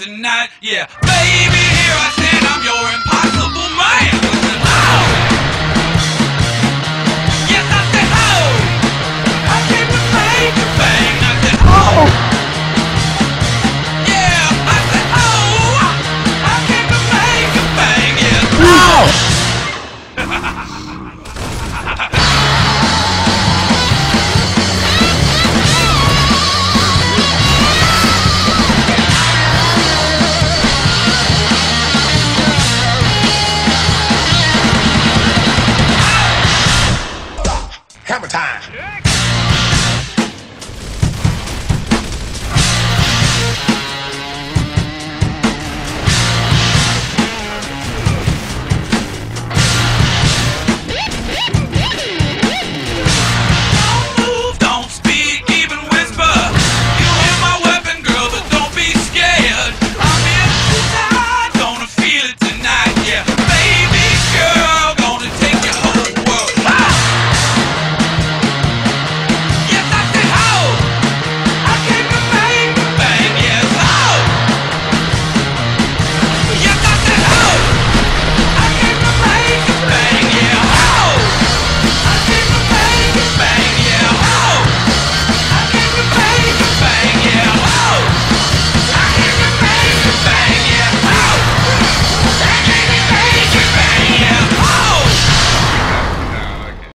tonight, yeah, baby. Hammer time.